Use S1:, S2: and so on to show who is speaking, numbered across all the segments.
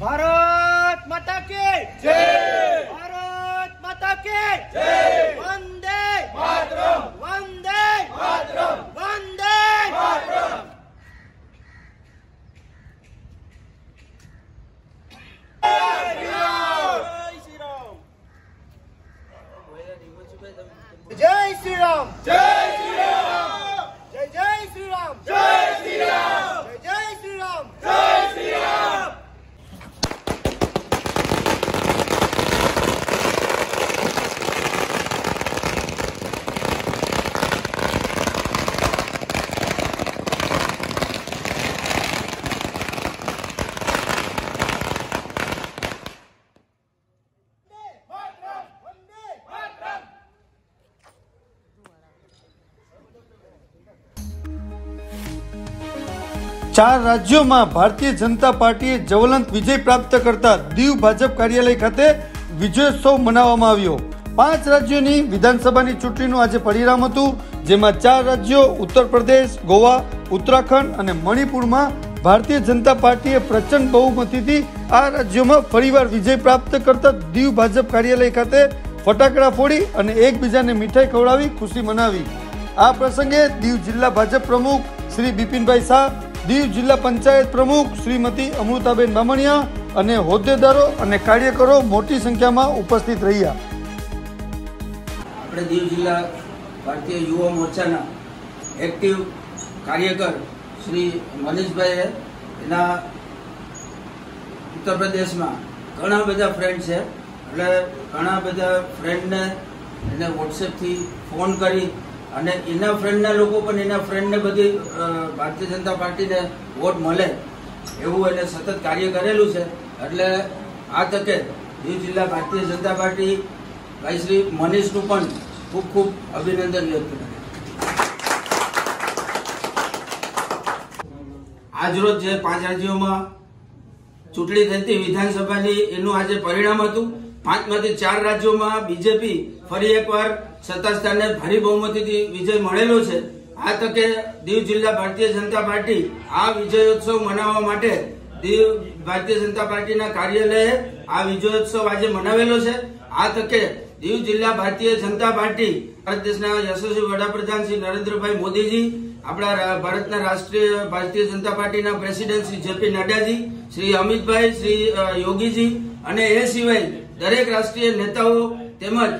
S1: भारत माता के जय। भारत माता के जय। वंदे। मातरम। वंदे। मातरम। वंदे। मातरम। जय
S2: श्री राम।
S1: जय श्री राम। जय।
S3: ચાર રાજ્યોમાં ભારતીય જનતા પાર્ટીએ જ્વલંત વિજય પ્રાપ્ત કરતા દીવ ભાજપ કાર્યાલય ખાતે વિજયોત્સવ મનાવવામાં આવ્યો. પાંચ રાજ્યોની વિધાનસભાની ચૂંટણીનું આજે પરિણામ હતું, જેમાં ચાર રાજ્યો ઉત્તર પ્રદેશ, ગોવા, ઉત્તરાખંડ અને મણિપુરમાં ભારતીય જનતા પાર્ટીએ પ્રચંડ બહુમતીથી આ રાજ્યોમાં ફરીવાર વિજય પ્રાપ્ત કરતા દીવ ભાજપ કાર્યાલય ખાતે ફટાકડા ફોડી અને એકબીજાને મીઠાઈ ખવડાવી ખુશી મનાવી. આ પ્રસંગે દીવ જિલ્લા ભાજપ પ્રમુખ શ્રી બિપિનભાઈ શાહ દીવ જિલ્લા પંચાયત પ્રમુખ શ્રીમતી અમૃતાબેન બામણિયા અને હોદ્દેદારો અને કાર્યકરો મોટી સંખ્યામાં ઉપસ્થિત રહ્યા.
S2: આપણે દીવ જિલ્લા ભારતીય યુવા મોરચાના એક્ટિવ કાર્યકર શ્રી મનીષભાઈએ એના ઉત્તર પ્રદેશમાં ઘણા બધા ફ્રેન્ડ છે. એટલે ઘણા બધા ફ્રેન્ડને એને વોટ્સએપથી ફોન કરી અને એના ફ્રેન્ડના લોકો પણ એના ફ્રેન્ડને બધી ભારતીય જનતા પાર્ટીને વોટ મળે. એવું એને સતત કાર્ય કરેલું છે. એટલે આ તકે દીવ જિલ્લા ભારતીય જનતા પાર્ટી, ભાઈ શ્રી મનીષનું પણ ખૂબ ખૂબ અભિનંદન વ્યક્ત આજરોજ જે પાંચ રાજ્યોમાં ચૂંટણી થઈ હતી વિધાનસભાની એનું આજે પરિણામ હતું. પાંચમાંથી ચાર રાજ્યોમાં બીજેપી ફરી એકવાર સત્તા ભારી બહુમતીથી વિજય મળેલો છે. આ તકે દીવ જિલ્લા ભારતીય જનતા પાર્ટી આ વિજયોત્સવ મનાવવા માટે દીવ ભારતીય જનતા પાર્ટીના કાર્યાલયે આ વિજયોત્સવ આજે મનાવેલો છે. આ તકે દીવ જિલ્લા ભારતીય જનતા પાર્ટી ભારત દેશના યશસ્વી વડાપ્રધાન શ્રી નરેન્દ્રભાઈ મોદીજી, આપણા ભારતના રાષ્ટ્રીય ભારતીય જનતા પાર્ટીના પ્રેસિડેન્ટ શ્રી જેપી નડ્ડાજી, શ્રી અમિતભાઈ, શ્રી યોગીજી અને એ સિવાય દરેક રાષ્ટ્રીય નેતાઓ તેમજ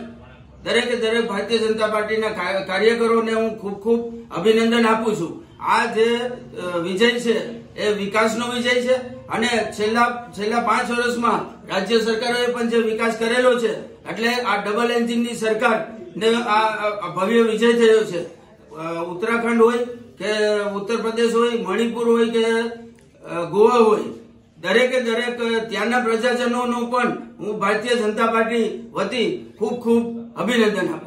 S2: દરેકે દરેક ભારતીય જનતા પાર્ટીના કાર્યકરોને હું ખૂબ ખૂબ અભિનંદન આપું છું. આ જે વિજય છે, એ વિકાસનો વિજય છે અને છેલ્લા છેલ્લા પાંચ વર્ષમાં રાજ્ય સરકારોએ પણ જે વિકાસ કરેલો છે, એટલે આ ડબલ એન્જિનની સરકાર ને આ ભવ્ય વિજય થયો છે. ઉત્તરાખંડ હોય કે ઉત્તર પ્રદેશ હોય, મણિપુર હોય કે ગોવા હોય દરેકે દરેક ત્યાંના પ્રજાજનોનો પણ હું ભારતીય જનતા પાર્ટી વતી ખૂબ ખૂબ અભિનંદન આપું